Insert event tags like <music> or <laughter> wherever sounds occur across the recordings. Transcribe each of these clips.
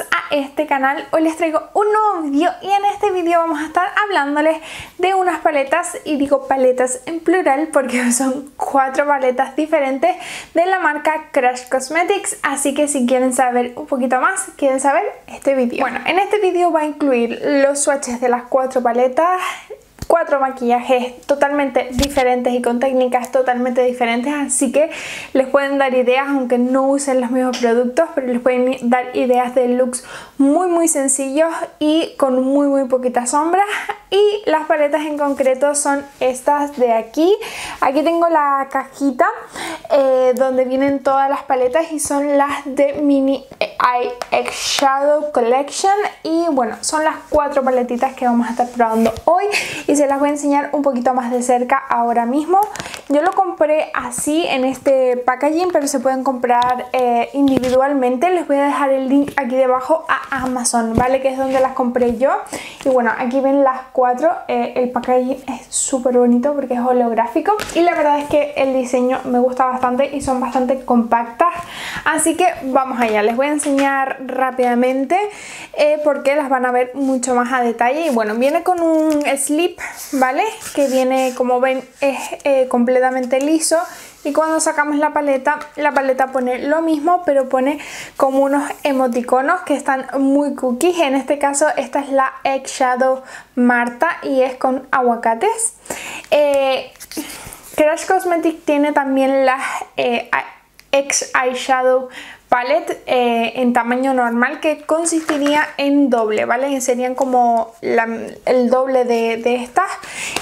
a este canal. Hoy les traigo un nuevo vídeo y en este vídeo vamos a estar hablándoles de unas paletas y digo paletas en plural porque <laughs> son cuatro paletas diferentes de la marca Crush Cosmetics así que si quieren saber un poquito más, quieren saber este vídeo. Bueno, en este vídeo va a incluir los swatches de las cuatro paletas, cuatro maquillajes totalmente diferentes y con técnicas totalmente diferentes así que les pueden dar ideas aunque no usen los mismos productos pero les pueden dar ideas de looks muy muy sencillos y con muy muy poquitas sombras. Y las paletas en concreto son estas de aquí. Aquí tengo la cajita eh, donde vienen todas las paletas y son las de Mini Eye Shadow Collection. Y bueno son las cuatro paletitas que vamos a estar probando hoy se las voy a enseñar un poquito más de cerca ahora mismo. Yo lo compré así en este packaging, pero se pueden comprar eh, individualmente. Les voy a dejar el link aquí debajo a Amazon, ¿vale? Que es donde las compré yo. Y bueno, aquí ven las cuatro. Eh, el packaging es súper bonito porque es holográfico. Y la verdad es que el diseño me gusta bastante y son bastante compactas. Así que vamos allá. Les voy a enseñar rápidamente eh, porque las van a ver mucho más a detalle. Y bueno, viene con un slip ¿vale? Que viene, como ven, es eh, completamente liso y cuando sacamos la paleta, la paleta pone lo mismo, pero pone como unos emoticonos que están muy cookies. En este caso, esta es la Egg Shadow Marta y es con aguacates. Eh, Crash Cosmetics tiene también las eh, X Eyeshadow palette eh, en tamaño normal que consistiría en doble, ¿vale? Serían como el doble de, estas.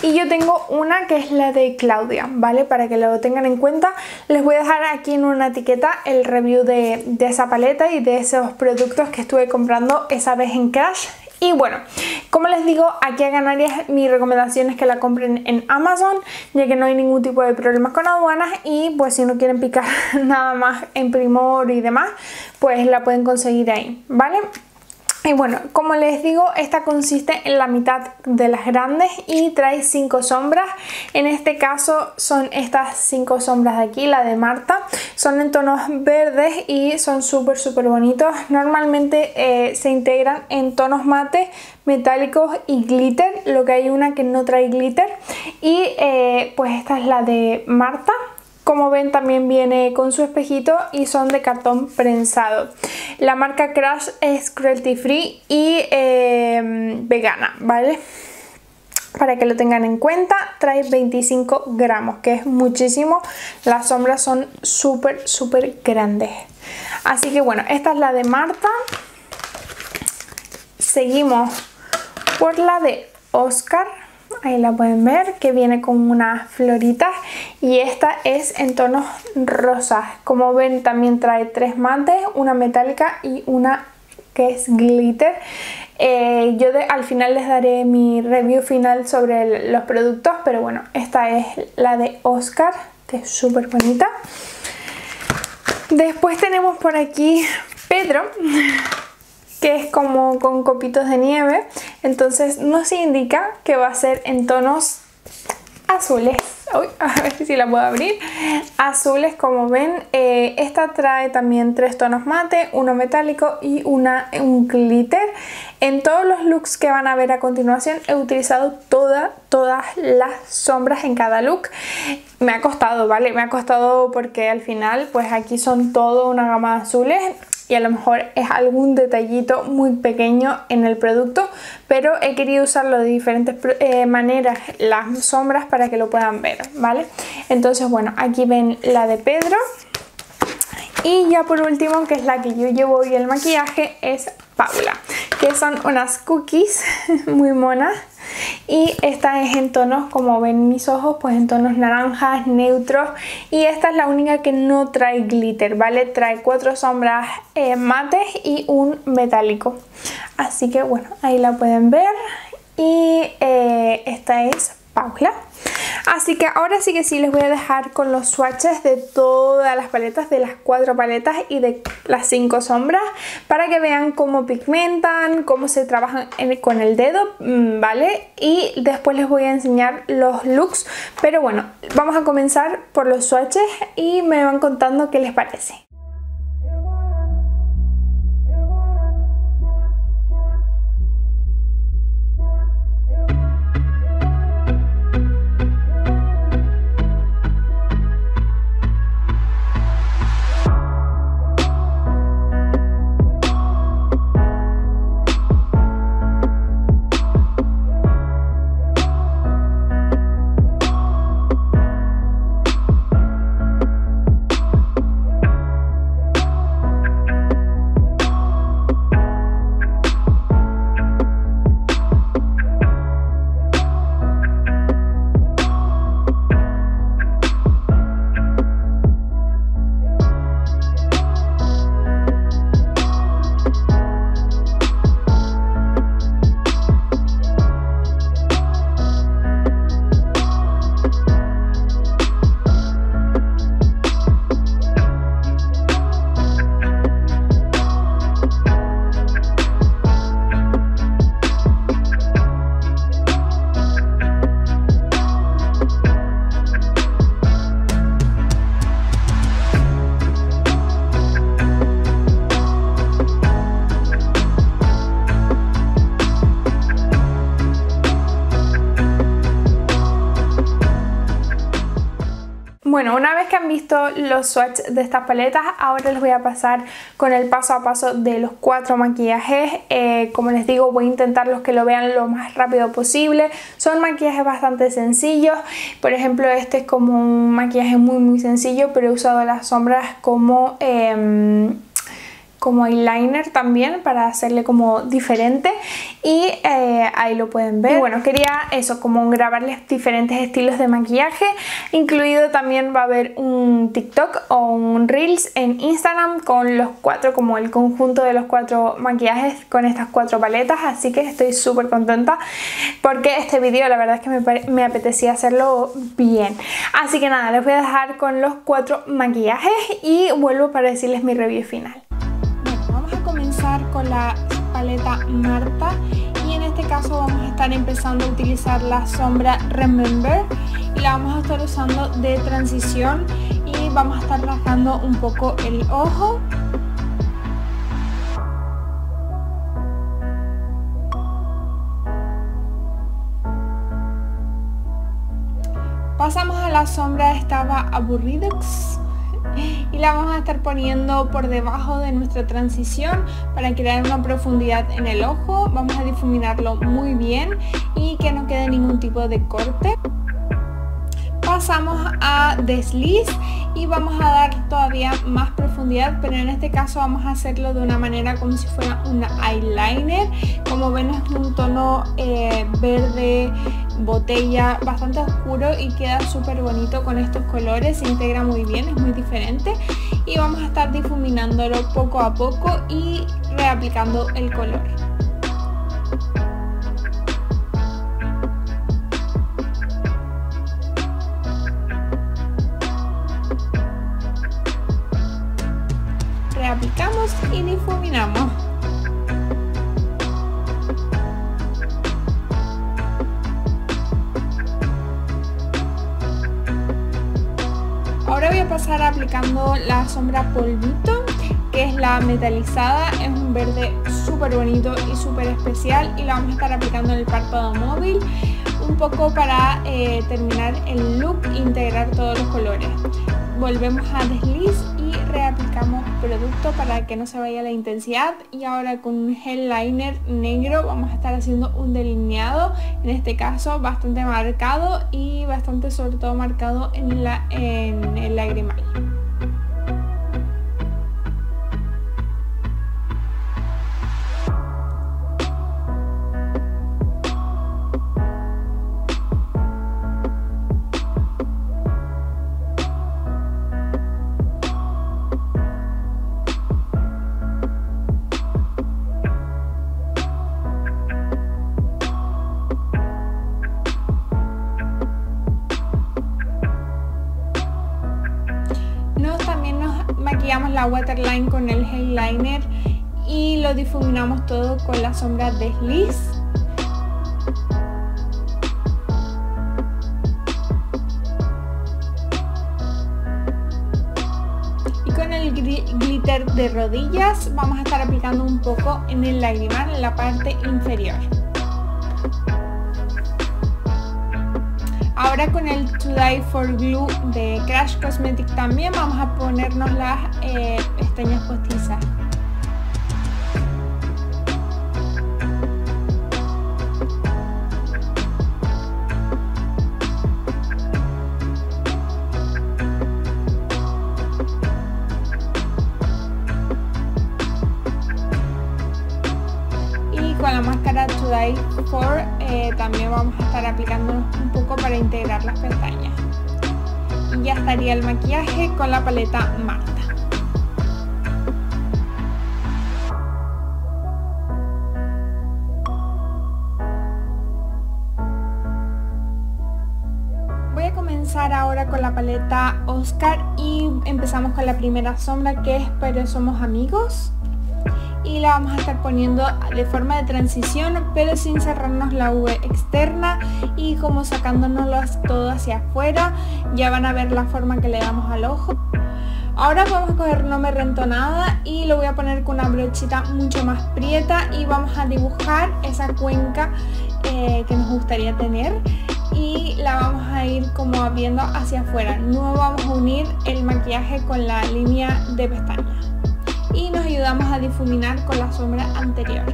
Y yo tengo una que es la de Claudia, ¿vale? Para que lo tengan en cuenta. Les voy a dejar aquí en una etiqueta el review de, de esa paleta y de esos productos que estuve comprando esa vez en Crash y bueno, como les digo, aquí a Canarias mi recomendación es que la compren en Amazon, ya que no hay ningún tipo de problemas con aduanas y pues si no quieren picar <laughs> nada más en Primor y demás, pues la pueden conseguir ahí, ¿vale? Y bueno, como les digo, esta consiste en la mitad de las grandes y trae 5 sombras. En este caso son estas 5 sombras de aquí, la de Marta. Son en tonos verdes y son súper súper bonitos. Normalmente eh, se integran en tonos mate, metálicos y glitter. Lo que hay una que no trae glitter. Y eh, pues esta es la de Marta. Como ven también viene con su espejito y son de cartón prensado. La marca Crash es cruelty free y em, vegana, ¿vale? Para que lo tengan en cuenta, trae 25 gramos, que es muchísimo. Las sombras son súper, súper grandes. Así que bueno, esta es la de Marta. Seguimos por la de Oscar ahí la pueden ver que viene con unas floritas. Y esta es en tonos rosas. Como ven también trae tres mates una metálica y una que es glitter. Eh, yo al final les daré mi review final sobre los productos pero bueno esta es la de Oscar que es súper bonita. Después tenemos por aquí Pedro que es como con copitos de nieve. Entonces nos indica que va a ser en tonos azules. Uy, <laughs> a ver si la puedo abrir. Azules como ven eh, esta trae también tres tonos mate uno metálico y una, un glitter. En todos los looks que van a ver a continuación he utilizado toda, todas las sombras en cada look. Me ha costado, ¿vale? me ha costado porque al final pues aquí son todo una gama de azules y a lo mejor es algún detallito muy pequeño en el producto pero he querido usarlo de diferentes eh, maneras las sombras para que lo puedan ver vale entonces bueno aquí ven la de Pedro. Y ya por último que es la que yo llevo hoy el maquillaje es Paula que son unas cookies <laughs> muy monas y esta es en tonos como ven mis ojos pues en tonos naranjas neutros. Y esta es la única que no trae glitter vale trae cuatro sombras eh, mates y un metálico. Así que bueno ahí la pueden ver. Y eh, esta es Paula Así que ahora sí que sí les voy a dejar con los swatches de todas las paletas, de las cuatro paletas y de las cinco sombras para que vean cómo pigmentan, cómo se trabajan con el dedo, mm, ¿vale? Y después les voy a enseñar los looks, pero bueno, vamos a comenzar por los swatches y me van contando qué les parece. Bueno, una vez que han visto los swatches de estas paletas, ahora les voy a pasar con el paso a paso de los cuatro maquillajes. Eh, como les digo, voy a intentarlos que lo vean lo más rápido posible. Son maquillajes bastante sencillos. Por ejemplo, este es como un maquillaje muy muy sencillo, pero he usado las sombras como... Em, como eyeliner también para hacerle como diferente y eh, ahí lo pueden ver. Y bueno, quería eso, como grabarles diferentes estilos de maquillaje, incluido también va a haber un TikTok o un Reels en Instagram con los cuatro, como el conjunto de los cuatro maquillajes con estas cuatro paletas, así que estoy súper contenta porque este vídeo la verdad es que me, me apetecía hacerlo bien. Así que nada, les voy a dejar con los cuatro maquillajes y vuelvo para decirles mi review final con la paleta Marta. Y en este caso vamos a estar empezando a utilizar la sombra Remember. Y la vamos a estar usando de transición. Y vamos a estar trabajando un poco el ojo. Pasamos a la sombra Estaba Aburridox la vamos a estar poniendo por debajo de nuestra transición para crear una profundidad en el ojo. Vamos a difuminarlo muy bien y que no quede ningún tipo de corte pasamos a desliz y vamos a dar todavía más profundidad pero en este caso vamos a hacerlo de una manera como si fuera una eyeliner como ven es un tono eh, verde botella bastante oscuro y queda súper bonito con estos colores se integra muy bien es muy diferente. Y vamos a estar difuminándolo poco a poco y reaplicando el color aplicando la sombra polvito, que es la metalizada, es un verde súper bonito y súper especial y la vamos a estar aplicando en el párpado móvil un poco para eh, terminar el look e integrar todos los colores. Volvemos a desliz producto para que no se vaya la intensidad y ahora con un gel liner negro vamos a estar haciendo un delineado en este caso bastante marcado y bastante sobre todo marcado en, la, en el lagrimal. Waterline con el eyeliner y lo difuminamos todo con la sombra desliz. Y con el glitter de rodillas vamos a estar aplicando un poco en el lagrimal en la parte inferior. Ahora con el Today for Glue de Crash Cosmetics también vamos a ponernos las eh, pestañas postizas. Y con la máscara Today for eh, también vamos a estar aplicando un poco para integrar las pestañas. Y ya estaría el maquillaje con la paleta Marta. Voy a comenzar ahora con la paleta Oscar y empezamos con la primera sombra que es Pero Somos Amigos y la vamos a estar poniendo de forma de transición pero sin cerrarnos la V externa y como sacándonos todo hacia afuera ya van a ver la forma que le damos al ojo ahora vamos a coger no me rento nada y lo voy a poner con una brochita mucho más prieta y vamos a dibujar esa cuenca eh, que nos gustaría tener y la vamos a ir como abriendo hacia afuera. No vamos a unir el maquillaje con la línea de pestañas. Ayudamos a difuminar con la sombra anterior.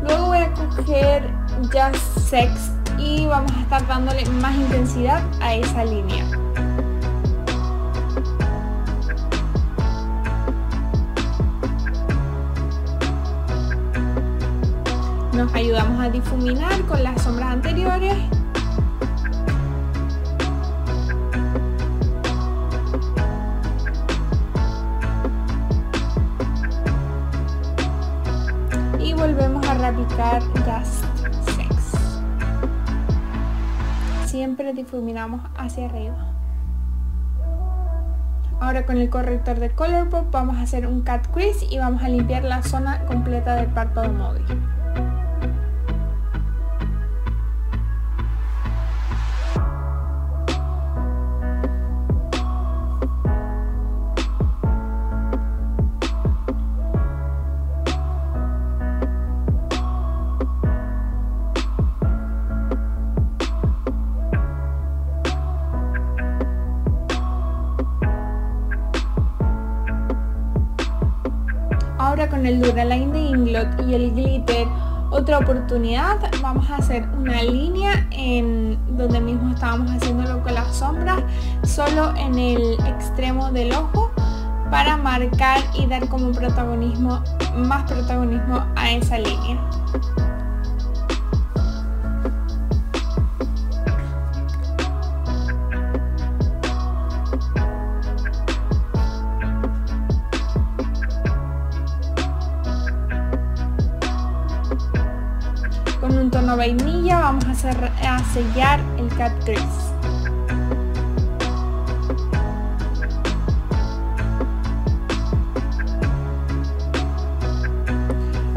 Luego voy a coger Just Sex y vamos a estar dándole más intensidad a esa línea. Nos ayudamos a difuminar con las sombras anteriores Just Sex. Siempre difuminamos hacia arriba. Ahora con el corrector de Color Pop vamos a hacer un cut crease y vamos a limpiar la zona completa del párpado móvil. Ahora con el Duraline de Inglot y el glitter, otra oportunidad, vamos a hacer una línea en donde mismo estábamos haciéndolo con las sombras, solo en el extremo del ojo para marcar y dar como protagonismo, más protagonismo a esa línea. A, sellar el cut crease.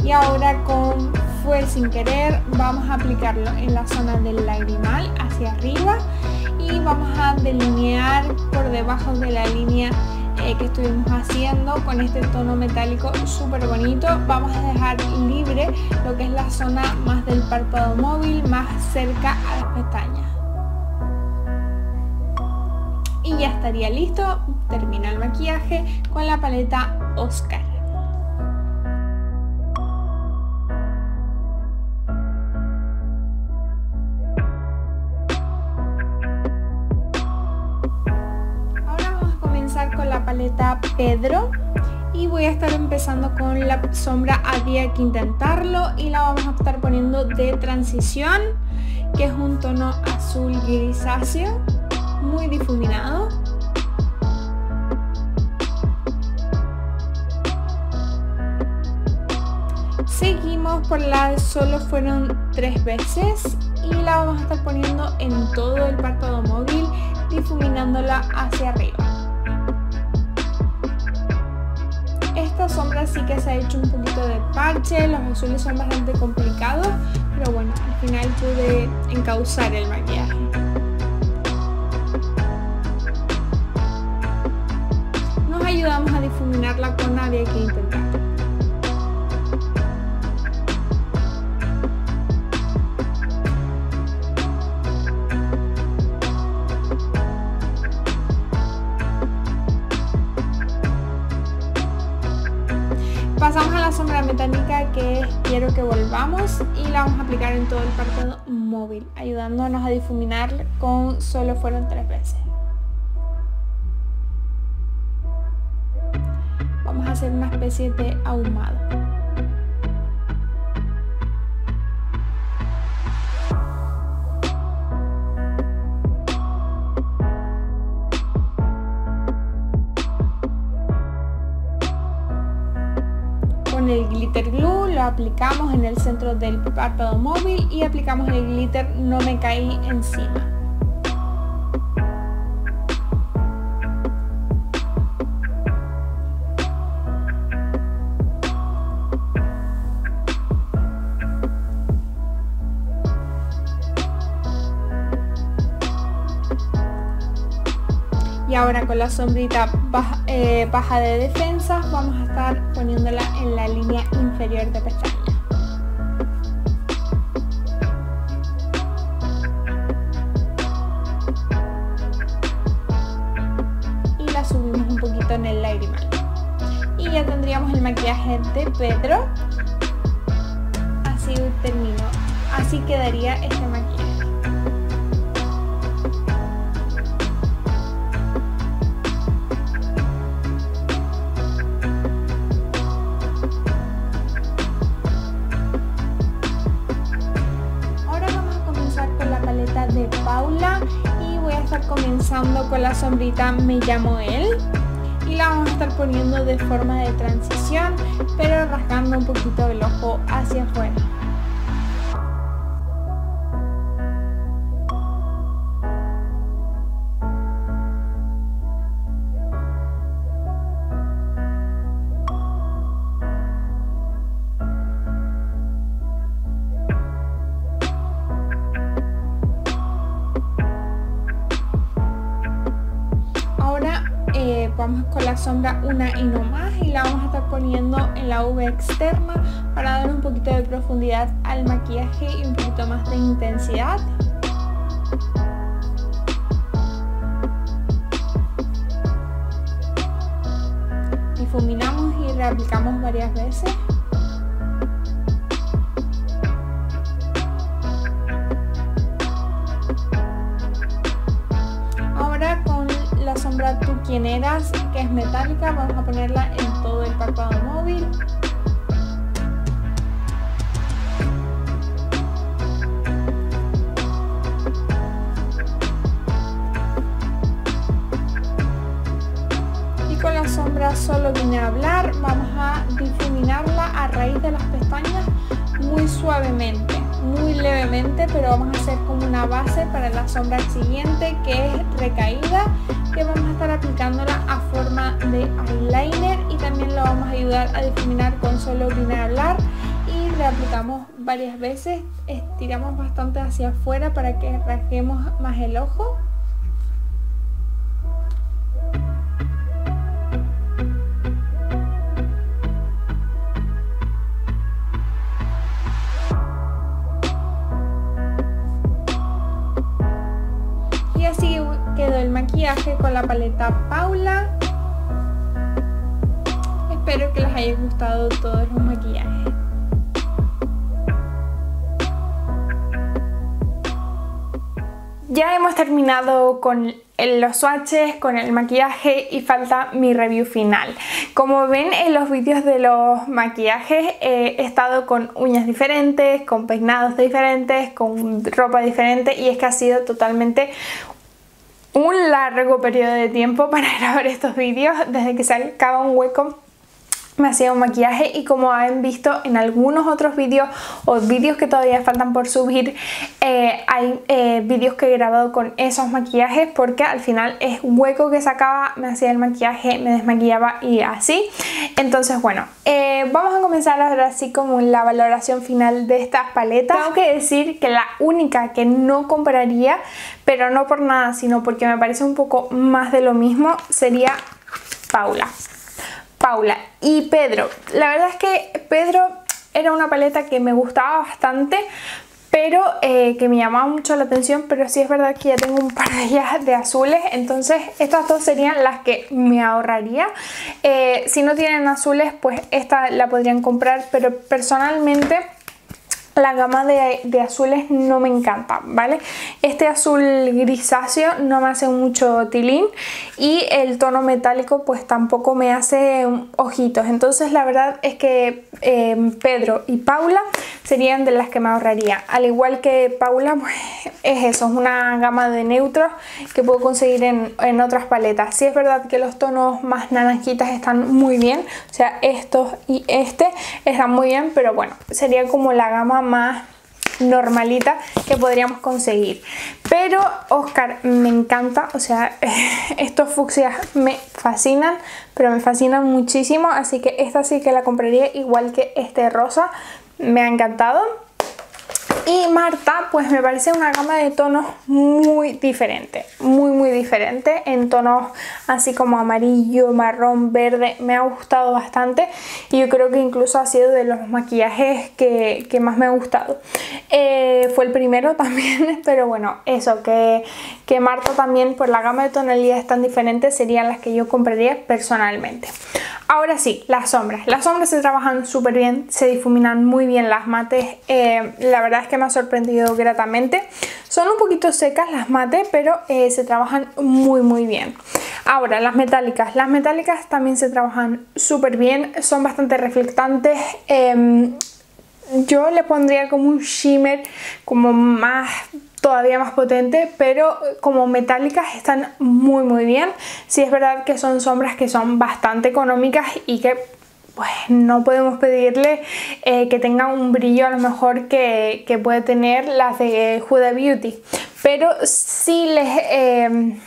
Y ahora con Fue sin querer vamos a aplicarlo en la zona del lagrimal hacia arriba y vamos a delinear por debajo de la línea eh, que estuvimos haciendo con este tono metálico súper bonito. Vamos a dejar libre lo que es la zona más del párpado móvil más cerca a las pestañas. Y ya estaría listo. Termina el maquillaje con la paleta Oscar Pedro. Y voy a estar empezando con la sombra Había que intentarlo y la vamos a estar poniendo de transición que es un tono azul grisáceo muy difuminado. Seguimos por la solo fueron tres veces y la vamos a estar poniendo en todo el párpado móvil difuminándola hacia arriba esta sombra sí que se ha hecho un poquito de parche, los azules son bastante complicados, pero bueno, al final pude encauzar el maquillaje. Nos ayudamos a difuminarla con nadie que a la sombra metálica que Quiero que volvamos y la vamos a aplicar en todo el párpado móvil, ayudándonos a difuminar con solo fueron tres veces. Vamos a hacer una especie de ahumado. Aplicamos en el centro del párpado móvil y aplicamos el glitter no me caí encima ahora con la sombrita baja, eh, baja de defensa vamos a estar poniéndola en la línea inferior de pestaña. Sombrita Me llamo él y la vamos a estar poniendo de forma de transición pero rasgando un poquito el ojo hacia afuera. Vamos con la sombra una y no más y la vamos a estar poniendo en la V externa para dar un poquito de profundidad al maquillaje y un poquito más de intensidad. Difuminamos y reaplicamos varias veces. Tú Quien Eras, que es metálica, vamos a ponerla en todo el párpado móvil. Y con la sombra Solo Vine a Hablar, vamos a difuminarla a raíz de las pestañas muy suavemente muy levemente pero vamos a hacer como una base para la sombra siguiente que es recaída que vamos a estar aplicándola a forma de eyeliner y también lo vamos a ayudar a difuminar con solo hablar. Y le aplicamos varias veces, estiramos bastante hacia afuera para que rasguemos más el ojo paleta Paula. Espero que les haya gustado todos los maquillajes. Ya hemos terminado con los swatches, con el maquillaje y falta mi review final. Como ven en los vídeos de los maquillajes he estado con uñas diferentes, con peinados diferentes, con ropa diferente y es que ha sido totalmente un largo periodo de tiempo para <laughs> grabar estos vídeos desde que se acaba un hueco me hacía un maquillaje y como han visto en algunos otros vídeos o vídeos que todavía faltan por subir eh, hay eh, vídeos que he grabado con esos maquillajes porque al final es hueco que sacaba, me hacía el maquillaje, me desmaquillaba y así. Entonces bueno, eh, vamos a comenzar ahora así como la valoración final de estas paletas tengo que decir que la única que no compraría pero no por nada sino porque me parece un poco más de lo mismo sería Paula Paula y Pedro. La verdad es que Pedro era una paleta que me gustaba bastante, pero eh, que me llamaba mucho la atención, pero sí es verdad que ya tengo un par de ellas de azules, entonces estas dos serían las que me ahorraría. Eh, si no tienen azules, pues esta la podrían comprar, pero personalmente la gama de, azules no me encanta, ¿vale? Este azul grisáceo no me hace mucho tilín y el tono metálico pues tampoco me hace ojitos. Entonces la verdad es que em, Pedro y Paula serían de las que me ahorraría. Al igual que Paula, <laughs> pues es eso, es una gama de neutros que puedo conseguir en, en otras paletas. Sí es verdad que los tonos más naranjitas están muy bien, o sea, estos y este están muy bien, pero bueno, sería como la gama más normalita que podríamos conseguir pero Oscar me encanta o sea <laughs> estos fucsias me fascinan pero me fascinan muchísimo así que esta sí que la compraría igual que este rosa me ha encantado Y Marta, pues me parece una gama de tonos muy diferente, muy muy diferente, en tonos así como amarillo, marrón, verde, me ha gustado bastante y yo creo que incluso ha sido de los maquillajes que, más me ha gustado. Eh, fue el primero <laughs> también, pero bueno, eso, que, que Marta también por la gama de tonalidades tan diferentes serían las que yo compraría personalmente. Ahora sí, las sombras. Las sombras se trabajan súper bien, se difuminan muy bien las mates. Eh, la verdad es que me ha sorprendido gratamente. Son un poquito secas las mates, pero eh, se trabajan muy muy bien. Ahora, las metálicas. Las metálicas también se trabajan súper bien, son bastante reflectantes. Em, yo le pondría como un shimmer como más todavía más potente, pero como metálicas están muy muy bien. Sí es verdad que son sombras que son bastante económicas y que pues no podemos pedirle eh, que tengan un brillo a lo mejor que, puede tener las de Huda Beauty. Pero sí les... Eh,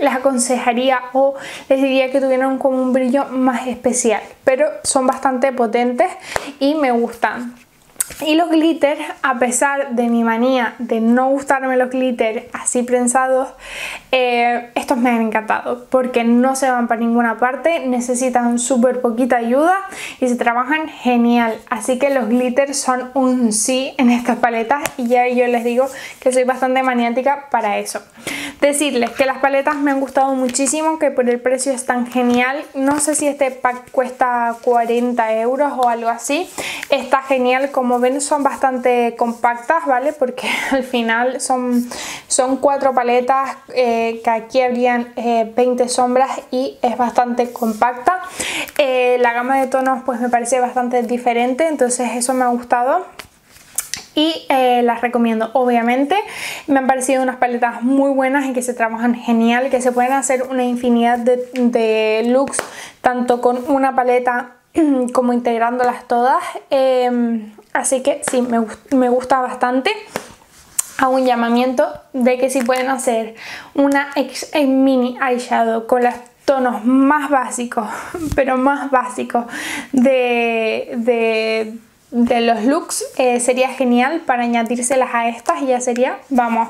les aconsejaría o les diría que tuvieran como un brillo más especial pero son bastante potentes y me gustan y los glitters, a pesar de mi manía de no gustarme los glitters así prensados, eh, estos me han encantado porque no se van para ninguna parte, necesitan súper poquita ayuda y se trabajan genial. Así que los glitters son un sí en estas paletas y ya yo les digo que soy bastante maniática para eso. Decirles que las paletas me han gustado muchísimo, que por el precio es tan genial. No sé si este pack cuesta 40 euros o algo así. Está genial, como ven son bastante compactas, ¿vale? Porque <laughs> al final son, son cuatro paletas eh, que aquí habrían 20 eh, sombras y es bastante compacta. Eh, la gama de tonos pues me parece bastante diferente, entonces eso me ha gustado y eh, las recomiendo obviamente me han parecido unas paletas muy buenas y que se trabajan genial que se pueden hacer una infinidad de, looks tanto con una paleta <clears throat> como integrándolas todas em, así que sí me, gusta bastante a un llamamiento de que si pueden hacer una mini eyeshadow con los tonos más básicos <laughs> pero más básicos de de los looks eh, sería genial para añadírselas a estas y ya sería, vamos,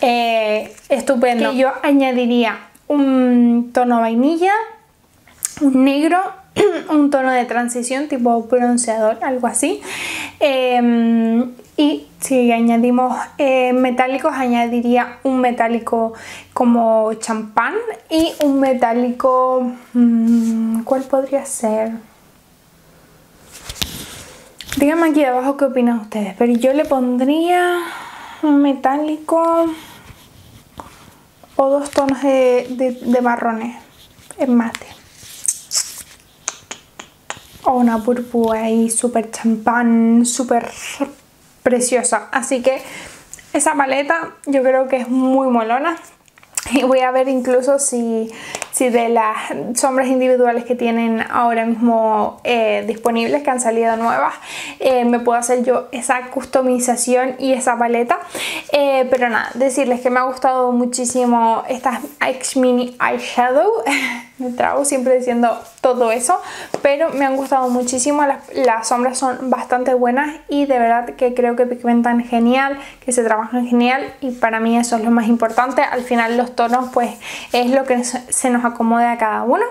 eh, estupendo. yo añadiría un tono vainilla, un negro, <clears throat> un tono de transición tipo bronceador, algo así. Em, y si añadimos eh, metálicos, añadiría un metálico como champán y un metálico... Mm, ¿Cuál podría ser? Díganme aquí abajo qué opinan ustedes, pero yo le pondría un metálico o dos tonos de, marrones en mate. Una púrpura ahí súper champán, súper preciosa. Así que esa paleta yo creo que es muy molona. Y voy a ver incluso si si de las sombras individuales que tienen ahora mismo eh, disponibles, que han salido nuevas, eh, me puedo hacer yo esa customización y esa paleta. Eh, pero nada, decirles que me ha gustado muchísimo esta X Mini Eyeshadow. <laughs> me trago siempre diciendo todo eso, pero me han gustado muchísimo, las, sombras son bastante buenas y de verdad que creo que pigmentan genial, que se trabajan genial y para mí eso es lo más importante, al final los tonos pues es lo que se nos acomode a cada uno.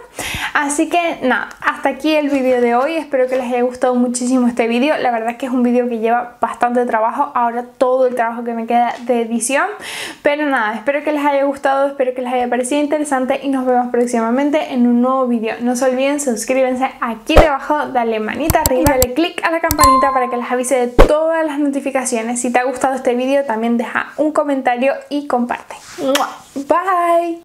Así que nada, hasta aquí el vídeo de hoy, espero que les haya gustado muchísimo este vídeo, la verdad es que es un vídeo que lleva bastante trabajo, ahora todo el trabajo que me queda de edición, pero nada, espero que les haya gustado, espero que les haya parecido interesante y nos vemos próximamente en un nuevo vídeo. No se olviden, suscríbanse aquí debajo, dale manita arriba, dale click a la campanita para que les avise de todas las notificaciones. Si te ha gustado este vídeo también deja un comentario y comparte. Bye!